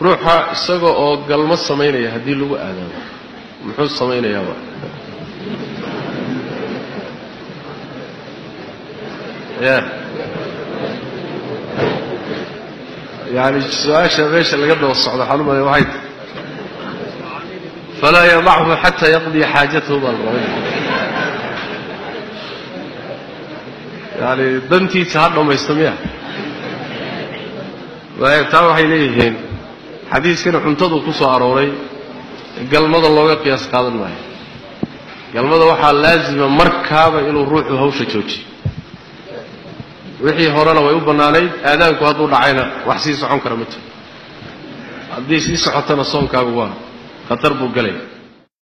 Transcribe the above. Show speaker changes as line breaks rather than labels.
ruuxa isaga oo galmo samaynaya haddii lagu aadaamo muxuu samaynayaaba ya. Yani su'aasha meesha laga daba socdo malay waxay tahay falaa yadachu xataa yaqdiya xaajatahu baa la rabay yani dantiisa ha dhammaysto miya. Taa waxay leeyihiin xadiiskana cuntadu ku soo arooray galmada looga qiyaas qaadan maayo galmada waxaa laazima markaaba inuu ruuxu hawsha joojiyo wixii horena way u bannaanayd aadaanku hadduu dhacayna wax sii socon kara ma jiro. Haddii sii socotona soonkaagu waa khatar buu gelaya